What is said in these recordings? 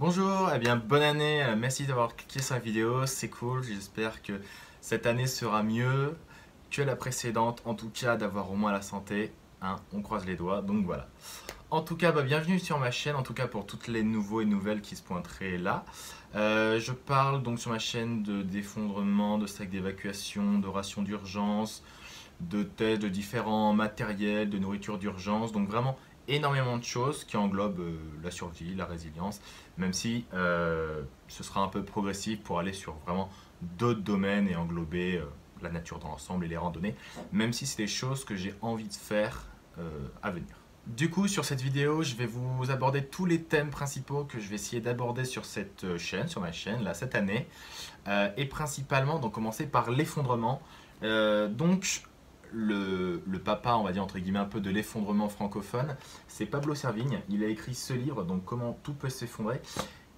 Bonjour, eh bien bonne année, euh, merci d'avoir cliqué sur la vidéo, c'est cool, j'espère que cette année sera mieux que la précédente, en tout cas d'avoir au moins la santé, hein, on croise les doigts, donc voilà. En tout cas, bah, bienvenue sur ma chaîne, en tout cas pour toutes les nouveaux et nouvelles qui se pointeraient là. Euh, je parle donc sur ma chaîne d'effondrement, de, sacs d'évacuation, de rations d'urgence, de tests de différents matériels, de nourriture d'urgence, donc vraiment énormément de choses qui englobent euh, la survie, la résilience, même si euh, ce sera un peu progressif pour aller sur vraiment d'autres domaines et englober euh, la nature dans l'ensemble et les randonnées, même si c'est des choses que j'ai envie de faire à venir. Du coup, sur cette vidéo, je vais vous aborder tous les thèmes principaux que je vais essayer d'aborder sur cette chaîne, sur ma chaîne, là, cette année. et principalement, donc commencer par l'effondrement. donc, le, papa, on va dire entre guillemets, un peu de l'effondrement francophone, c'est Pablo Servigne. Il a écrit ce livre, donc Comment tout peut s'effondrer,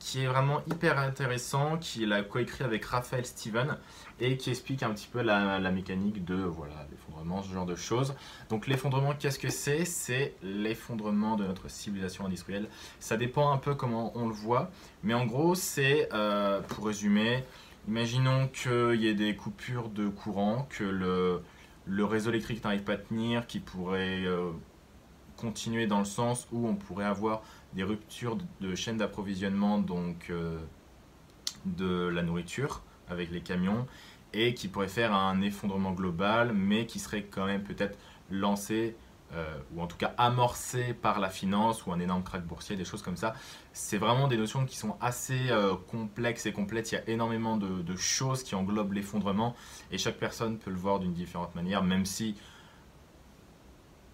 qui est vraiment hyper intéressant, qu'il a coécrit avec Raphaël Steven et qui explique un petit peu la, mécanique de voilà l'effondrement, ce genre de choses. Donc l'effondrement, qu'est-ce que c'est? C'est l'effondrement de notre civilisation industrielle. Ça dépend un peu comment on le voit, mais en gros, c'est, euh, pour résumer, imaginons qu'il y ait des coupures de courant, que le le réseau électrique n'arrive pas à tenir, qui pourrait euh, continuer dans le sens où on pourrait avoir des ruptures de, chaîne d'approvisionnement donc euh, de la nourriture avec les camions et qui pourrait faire un effondrement global mais qui serait quand même peut-être lancé euh, ou en tout cas amorcé par la finance ou un énorme crack boursier, des choses comme ça. C'est vraiment des notions qui sont assez euh, complexes et complètes. Il y a énormément de, choses qui englobent l'effondrement et chaque personne peut le voir d'une différente manière, même si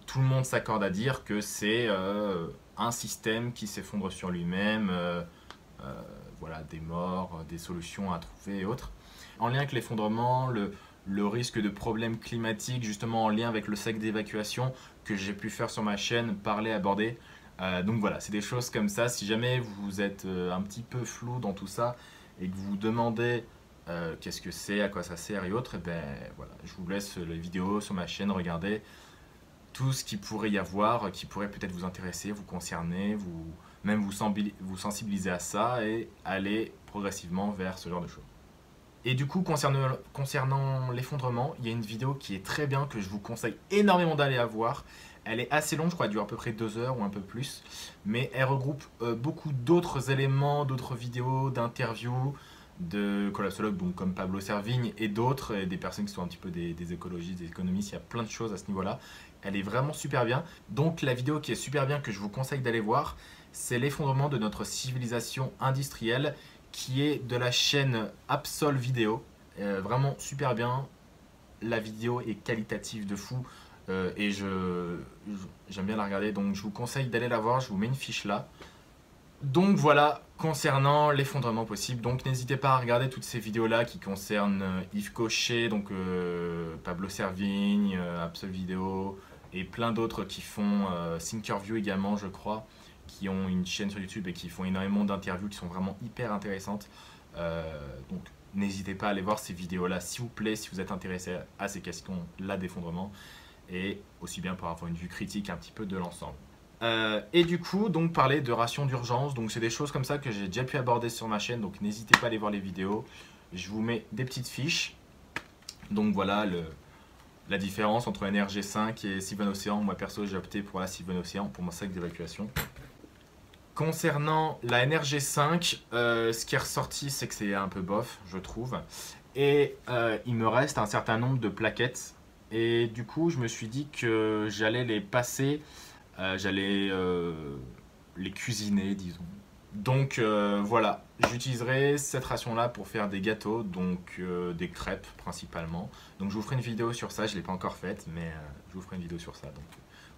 tout le monde s'accorde à dire que c'est euh, un système qui s'effondre sur lui-même, voilà, des morts, des solutions à trouver et autres. En lien avec l'effondrement, le, le risque de problèmes climatiques, justement en lien avec le sac d'évacuation que j'ai pu faire sur ma chaîne, parler, aborder. Euh, donc voilà, c'est des choses comme ça. Si jamais vous êtes euh, un petit peu flou dans tout ça et que vous vous demandez euh, qu'est-ce que c'est, à quoi ça sert et autres, eh ben voilà, je vous laisse les vidéos sur ma chaîne, regardez tout ce qui pourrait y avoir, qui pourrait peut-être vous intéresser, vous concerner, vous, même vous sensibiliser à ça et aller progressivement vers ce genre de choses. Et du coup, concernant, l'effondrement, il y a une vidéo qui est très bien, que je vous conseille énormément d'aller voir. Elle est assez longue, je crois, elle dure à peu près deux heures ou un peu plus. Mais elle regroupe euh, beaucoup d'autres éléments, d'autres vidéos, d'interviews, de collapsologues donc comme Pablo Servigne et d'autres, et des personnes qui sont un petit peu des écologistes, des économistes. Il y a plein de choses à ce niveau-là. Elle est vraiment super bien. Donc la vidéo qui est super bien, que je vous conseille d'aller voir, c'est l'effondrement de notre civilisation industrielle qui est de la chaîne Absol Vidéo. Euh, vraiment super bien. La vidéo est qualitative de fou euh, et je j'aime bien la regarder. Donc je vous conseille d'aller la voir. Je vous mets une fiche là. Donc voilà, concernant l'effondrement possible, donc n'hésitez pas à regarder toutes ces vidéos-là qui concernent euh, Yves Cochet, donc Pablo Servigne, Absol Vidéo, et plein d'autres qui font Thinkerview également, je crois qui ont une chaîne sur YouTube et qui font énormément d'interviews qui sont vraiment hyper intéressantes. Euh, donc n'hésitez pas à aller voir ces vidéos-là, s'il vous plaît, si vous êtes intéressé à ces questions-là d'effondrement, et aussi bien pour avoir une vue critique un petit peu de l'ensemble. Euh, et du coup, donc parler de rations d'urgence, donc c'est des choses comme ça que j'ai déjà pu aborder sur ma chaîne, donc n'hésitez pas à aller voir les vidéos. Je vous mets des petites fiches. Donc voilà la différence entre NRG5 et Sylvan Océan. Moi perso, j'ai opté pour la Sylvan Océan pour mon sac d'évacuation. Concernant la NRG5, euh, ce qui est ressorti, c'est que c'est un peu bof, je trouve. Et euh, il me reste un certain nombre de plaquettes. Et du coup, je me suis dit que j'allais les passer, euh, j'allais les cuisiner, disons. Donc voilà, j'utiliserai cette ration-là pour faire des gâteaux, donc des crêpes principalement. Donc je vous ferai une vidéo sur ça, je ne l'ai pas encore faite, mais je vous ferai une vidéo sur ça. Donc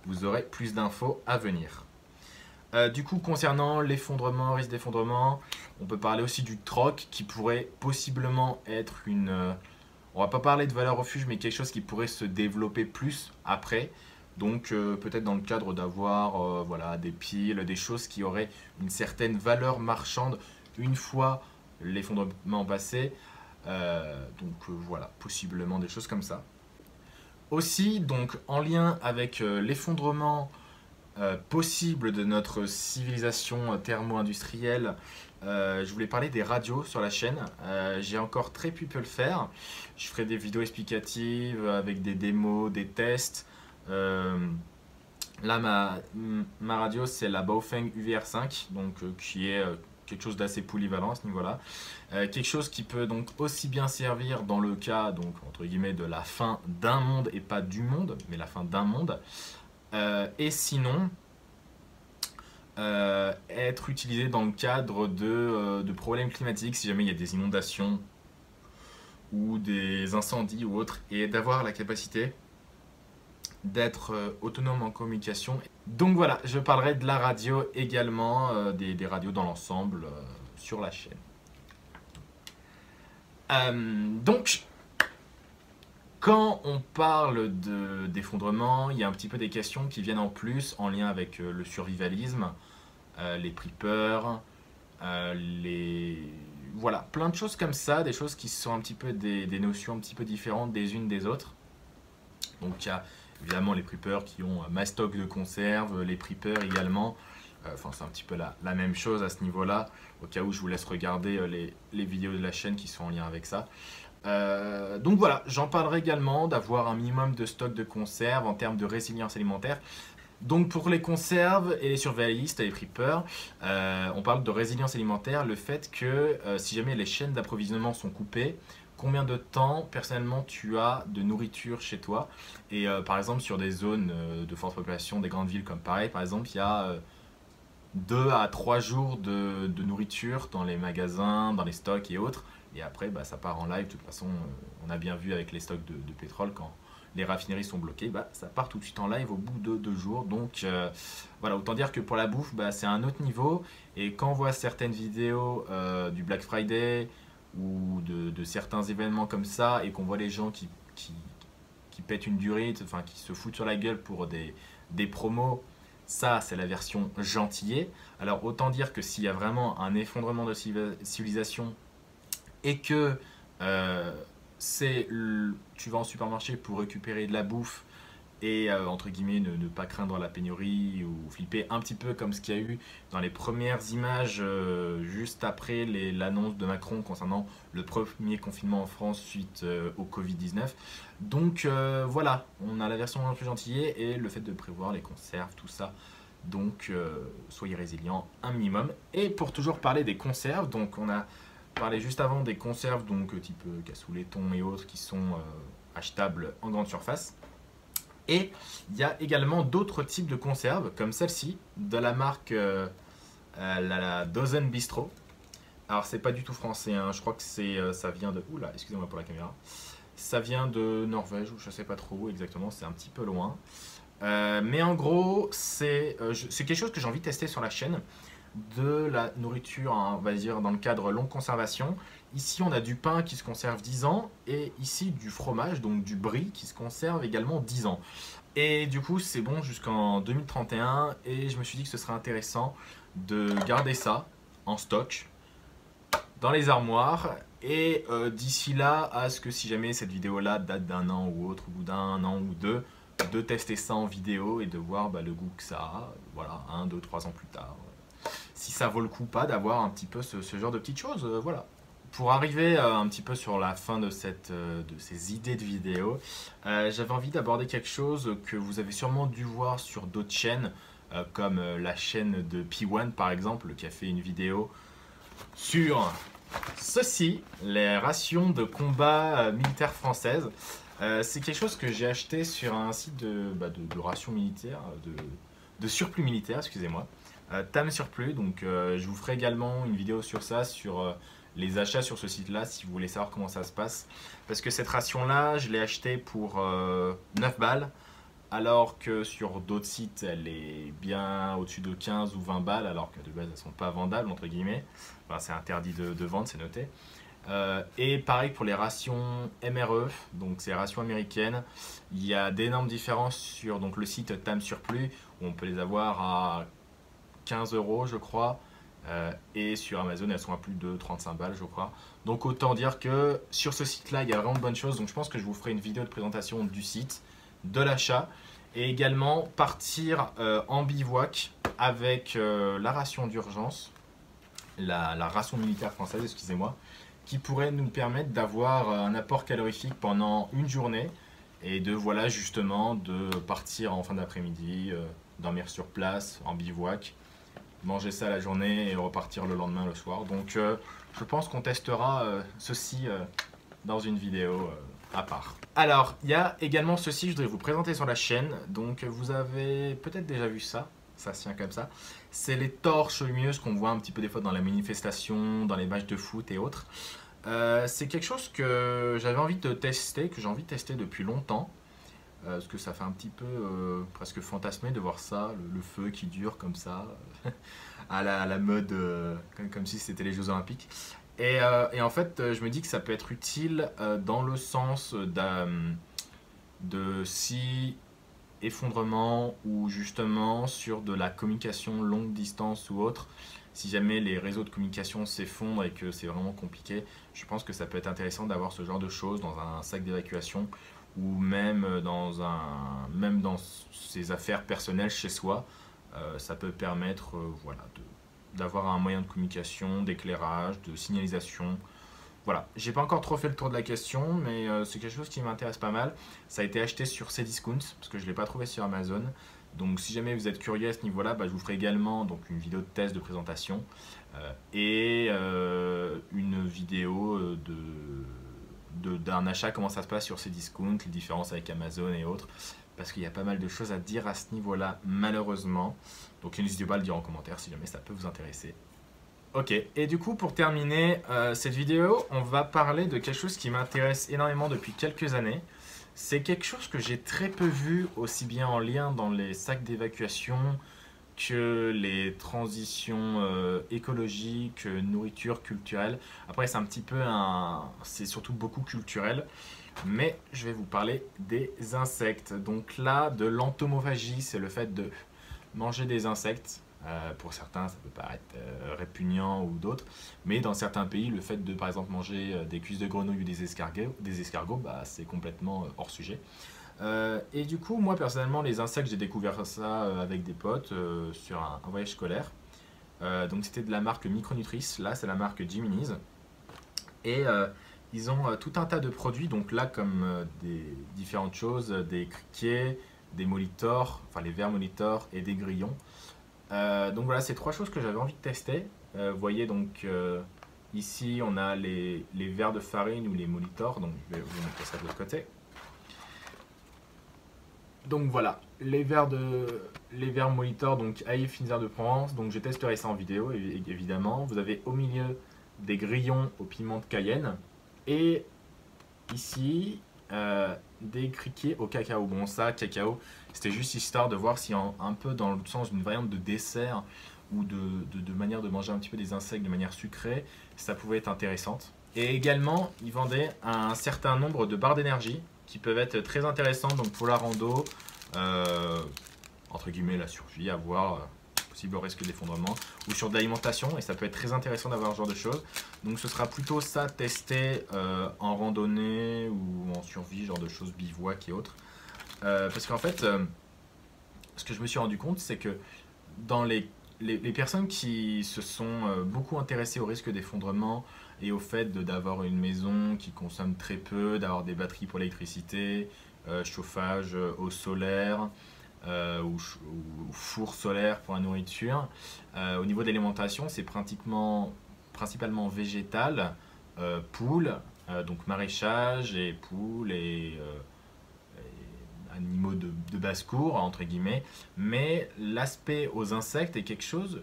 vous aurez plus d'infos à venir. Euh, du coup, concernant l'effondrement, risque d'effondrement, on peut parler aussi du troc qui pourrait possiblement être une... Euh, on va pas parler de valeur refuge, mais quelque chose qui pourrait se développer plus après. Donc euh, peut-être dans le cadre d'avoir voilà, des piles, des choses qui auraient une certaine valeur marchande une fois l'effondrement passé. donc voilà, possiblement des choses comme ça. Aussi, donc en lien avec l'effondrement euh, possible de notre civilisation thermo-industrielle, euh, je voulais parler des radios sur la chaîne. Euh, j'ai encore très peu pu le faire. Je ferai des vidéos explicatives avec des démos, des tests. là, ma, ma radio, c'est la Baofeng UVR5, donc, qui est quelque chose d'assez polyvalent à ce niveau-là. quelque chose qui peut donc aussi bien servir dans le cas, donc, entre guillemets, de la fin d'un monde et pas du monde, mais la fin d'un monde. Et sinon, euh, être utilisé dans le cadre euh, de, problèmes climatiques, si jamais il y a des inondations ou des incendies ou autres, et d'avoir la capacité d'être euh, autonome en communication. Donc voilà, je parlerai de la radio également, des, radios dans l'ensemble sur la chaîne. donc, quand on parle d'effondrement, il y a un petit peu des questions qui viennent en plus en lien avec le survivalisme, euh, les preppers, euh, les... Voilà, plein de choses comme ça, des choses qui sont un petit peu des, notions un petit peu différentes des unes des autres. Donc il y a évidemment les preppers qui ont ma stock de conserve, les preppers également. Euh, enfin, c'est un petit peu la, même chose à ce niveau-là, au cas où je vous laisse regarder les, vidéos de la chaîne qui sont en lien avec ça. Donc voilà, j'en parlerai également d'avoir un minimum de stock de conserve en termes de résilience alimentaire. Donc pour les conserves et les survivalistes et les preppers, euh, on parle de résilience alimentaire, le fait que euh, si jamais les chaînes d'approvisionnement sont coupées, combien de temps personnellement tu as de nourriture chez toi? Et euh, par exemple sur des zones de forte population, des grandes villes comme Paris par exemple, il y a 2 à 3 jours de, nourriture dans les magasins, dans les stocks et autres. Et après bah, ça part en live, de toute façon on a bien vu avec les stocks de pétrole quand les raffineries sont bloquées, bah, ça part tout de suite en live au bout de deux jours. Donc euh, voilà, autant dire que pour la bouffe, bah, c'est un autre niveau. Et quand on voit certaines vidéos euh, du Black Friday ou de, certains événements comme ça, et qu'on voit les gens qui, qui, pètent une durite, enfin qui se foutent sur la gueule pour des, des promos, ça c'est la version gentillée. Alors autant dire que s'il y a vraiment un effondrement de civilisation et que euh, c'est tu vas en supermarché pour récupérer de la bouffe et euh, entre guillemets ne, pas craindre la pénurie ou flipper un petit peu comme ce qu'il y a eu dans les premières images euh, juste après l'annonce de Macron concernant le premier confinement en France suite au Covid-19. Donc voilà, on a la version un peu gentille et le fait de prévoir les conserves, tout ça. Donc soyez résilients un minimum. Et pour toujours parler des conserves, donc on a parlais juste avant des conserves, donc euh, type euh, cassoulet, thon et autres, qui sont euh, achetables en grande surface. Et il y a également d'autres types de conserves, comme celle-ci, de la marque la, Dozen Bistro. Alors c'est pas du tout français, hein. je crois que c'est, ça vient de... Oula, excusez-moi pour la caméra. Ça vient de Norvège, ou je sais pas trop exactement, c'est un petit peu loin. mais en gros, c'est quelque chose que j'ai envie de tester sur la chaîne de la nourriture, hein, on va dire dans le cadre longue conservation. Ici, on a du pain qui se conserve 10 ans et ici du fromage, donc du brie qui se conserve également 10 ans. Et du coup, c'est bon jusqu'en 2031 et je me suis dit que ce serait intéressant de garder ça en stock dans les armoires et euh, d'ici là, à ce que si jamais cette vidéo-là date d'un an ou autre, ou d'un an ou deux, de tester ça en vidéo et de voir bah, le goût que ça a, voilà, un, deux, trois ans plus tard si ça vaut le coup pas d'avoir un petit peu ce, genre de petites choses. Euh, voilà. Pour arriver euh, un petit peu sur la fin de, cette, euh, de ces idées de vidéo, j'avais envie d'aborder quelque chose que vous avez sûrement dû voir sur d'autres chaînes, comme la chaîne de P1 par exemple, qui a fait une vidéo sur ceci, les rations de combat militaires françaises. c'est quelque chose que j'ai acheté sur un site de, bah, de, rations militaires, de, de surplus militaire, excusez-moi. Euh, Tam Surplus. Donc euh, je vous ferai également une vidéo sur ça, sur euh, les achats sur ce site-là, si vous voulez savoir comment ça se passe. Parce que cette ration-là, je l'ai achetée pour 9 balles, alors que sur d'autres sites, elle est bien au-dessus de 15 ou 20 balles, alors que de base, elles ne sont pas vendables, entre guillemets. C'est interdit de, vente, c'est noté. et pareil pour les rations MRE, donc c'est rations américaines. Il y a d'énormes différences sur donc, le site Tam Surplus, où on peut les avoir à 15 euros, je crois. Euh, et sur Amazon, elles sont à plus de 35 balles, je crois. Donc autant dire que sur ce site-là, il y a vraiment de bonnes choses. Donc je pense que je vous ferai une vidéo de présentation du site, de l'achat. Et également partir en bivouac avec la ration d'urgence, la, la, ration militaire française, excusez-moi, qui pourrait nous permettre d'avoir un apport calorifique pendant une journée et de voilà justement de partir en fin d'après-midi, dormir sur place, en bivouac, manger ça la journée et repartir le lendemain le soir. Donc euh, je pense qu'on testera euh, ceci euh, dans une vidéo à part. Alors, il y a également ceci que je voudrais vous présenter sur la chaîne. Donc vous avez peut-être déjà vu ça, ça se tient comme ça. C'est les torches lumineuses qu'on voit un petit peu des fois dans la manifestation, dans les matchs de foot et autres. c'est quelque chose que j'avais envie de tester, que j'ai envie de tester depuis longtemps. Euh, parce que ça fait un petit peu euh, presque fantasmer de voir ça, le, feu qui dure comme ça, à, la, mode, euh, comme, si c'était les Jeux Olympiques. Et, en fait, je me dis que ça peut être utile dans le sens de si effondrement ou justement sur de la communication longue distance ou autre, si jamais les réseaux de communication s'effondrent et que c'est vraiment compliqué, je pense que ça peut être intéressant d'avoir ce genre de choses dans un sac d'évacuation ou même dans, un, même dans ses affaires personnelles chez soi, euh, ça peut permettre euh, voilà, d'avoir un moyen de communication, d'éclairage, de signalisation. Voilà, j'ai pas encore trop fait le tour de la question, mais euh, c'est quelque chose qui m'intéresse pas mal. Ça a été acheté sur Cdiscount, parce que je l'ai pas trouvé sur Amazon. Donc si jamais vous êtes curieux à ce niveau-là, bah, je vous ferai également donc, une vidéo de test de présentation et une vidéo de d'un achat, comment ça se passe sur ces discounts, les différences avec Amazon et autres, parce qu'il y a pas mal de choses à dire à ce niveau-là, malheureusement. Donc n'hésitez pas à le dire en commentaire si jamais ça peut vous intéresser. Ok, et du coup pour terminer euh, cette vidéo, on va parler de quelque chose qui m'intéresse énormément depuis quelques années. C'est quelque chose que j'ai très peu vu, aussi bien en lien dans les sacs d'évacuation, que les transitions euh, écologiques, nourriture culturelle. Après, c'est un petit peu un. C'est surtout beaucoup culturel. Mais je vais vous parler des insectes. Donc là, de l'entomophagie, c'est le fait de manger des insectes. Euh, pour certains, ça peut paraître euh, répugnant ou d'autres. Mais dans certains pays, le fait de, par exemple, manger des cuisses de grenouille ou des escargots, des escargots bah, c'est complètement hors sujet. Euh, et du coup, moi personnellement, les insectes, j'ai découvert ça euh, avec des potes euh, sur un, voyage scolaire. donc c'était de la marque Micronutrice, là c'est la marque Jiminy's. Et ils ont tout un tas de produits, donc là comme des différentes choses, des criquets, des molitors, enfin les vers molitors et des grillons. donc voilà, c'est trois choses que j'avais envie de tester. vous voyez donc ici on a les, les vers de farine ou les molitors, donc je vais vous montrer ça de l'autre côté. Donc voilà, les verres de les monitor, donc AI Finzer de Provence. Donc je testerai ça en vidéo évidemment. Vous avez au milieu des grillons au piment de Cayenne et ici euh, des criquets au cacao. Bon ça, cacao, c'était juste histoire de voir si un peu dans le sens d'une variante de dessert ou de, de, manière de manger un petit peu des insectes de manière sucrée, ça pouvait être intéressante. Et également, ils vendaient un certain nombre de barres d'énergie qui peuvent être très intéressantes donc pour la rando, euh, entre guillemets la survie, avoir euh, possible risque d'effondrement, ou sur de l'alimentation, et ça peut être très intéressant d'avoir ce genre de choses. Donc ce sera plutôt ça testé euh, en randonnée ou en survie, genre de choses bivouac et autres. parce qu'en fait, ce que je me suis rendu compte, c'est que dans les les, personnes qui se sont beaucoup intéressées au risque d'effondrement et au fait d'avoir une maison qui consomme très peu, d'avoir des batteries pour l'électricité, euh, chauffage euh, eau solaire euh, ou, four solaire pour la nourriture. au niveau de l'alimentation, c'est pratiquement, principalement végétal, poules, donc maraîchage et poules et animaux de, basse-cour, entre guillemets. Mais l'aspect aux insectes est quelque chose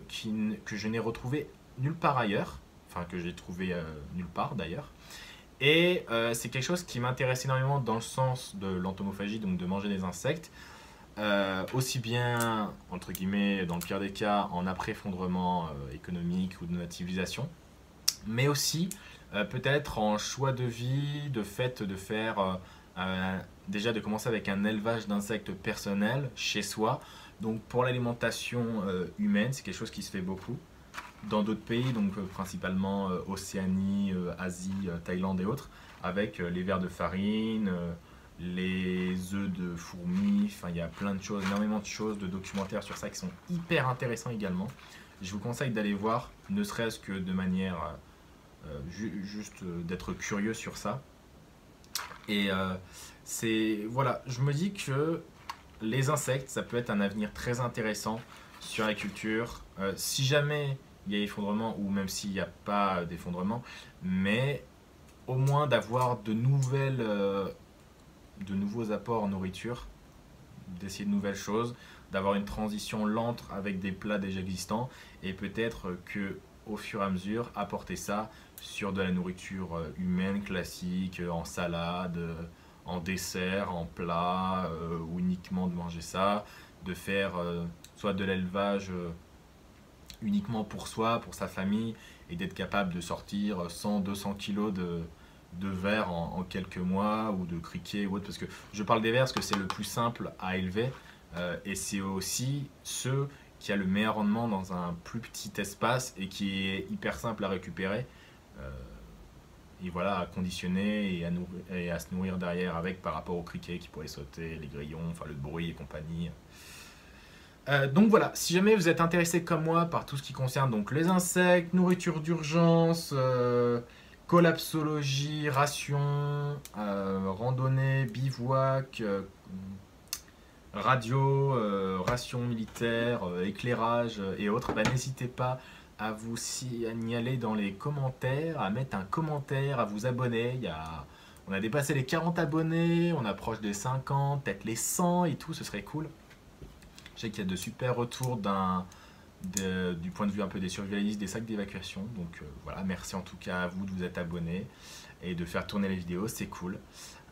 que je n'ai retrouvé nulle part ailleurs que j'ai trouvé euh, nulle part d'ailleurs. Et euh, c'est quelque chose qui m'intéresse énormément dans le sens de l'entomophagie, donc de manger des insectes. Euh, aussi bien, entre guillemets, dans le pire des cas, en après-effondrement économique ou de notre civilisation, mais aussi peut-être en choix de vie, de fait de faire, déjà de commencer avec un élevage d'insectes personnel chez soi. Donc pour l'alimentation humaine, c'est quelque chose qui se fait beaucoup dans d'autres pays, donc euh, principalement euh, Océanie, euh, Asie, Thaïlande et autres, avec les verres de farine, les œufs de fourmis, enfin il y a plein de choses, énormément de choses, de documentaires sur ça qui sont hyper intéressants également. Je vous conseille d'aller voir, ne serait-ce que de manière juste d'être curieux sur ça. Et c'est voilà, je me dis que les insectes, ça peut être un avenir très intéressant sur la culture. Si jamais y a effondrement, ou même s'il n'y a pas d'effondrement, mais au moins d'avoir de nouvelles, euh, de nouveaux apports en nourriture, d'essayer de nouvelles choses, d'avoir une transition lente avec des plats déjà existants, et peut-être que au fur et à mesure apporter ça sur de la nourriture euh, humaine classique, en salade, en dessert, en plat, ou uniquement de manger ça, de faire soit de l'élevage euh, uniquement pour soi, pour sa famille, et d'être capable de sortir 100-200 kilos de, de verre en, quelques mois, ou de criquets ou autre, parce que je parle des vers parce que c'est le plus simple à élever, euh, et c'est aussi ceux qui a le meilleur rendement dans un plus petit espace et qui est hyper simple à récupérer. Euh, et voilà, à conditionner et à, et à, se nourrir derrière avec par rapport aux criquets qui pourraient sauter, les grillons, enfin le bruit et compagnie. Euh, donc voilà, si jamais vous êtes intéressé comme moi par tout ce qui concerne donc les insectes, nourriture d'urgence, euh, collapsologie, ration, euh, randonnée, bivouac, radio, ration militaire, éclairage et autres, bah, n'hésitez pas à vous signaler dans les commentaires, à mettre un commentaire, à vous abonner. On a dépassé les 40 abonnés, on approche des 50, peut-être les 100 et tout, ce serait cool. Je sais qu'il y a de super retours du point de vue un peu des survivalistes, des sacs d'évacuation. Donc euh, voilà, merci en tout cas à vous de vous être abonnés et de faire tourner les vidéos, c'est cool.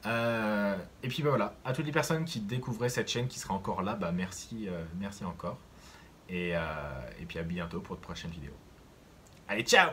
Euh, et puis bah, voilà, à toutes les personnes qui découvraient cette chaîne qui sera encore là, bah merci, euh, merci encore. Et, et puis à bientôt pour de prochaines vidéos. Allez, ciao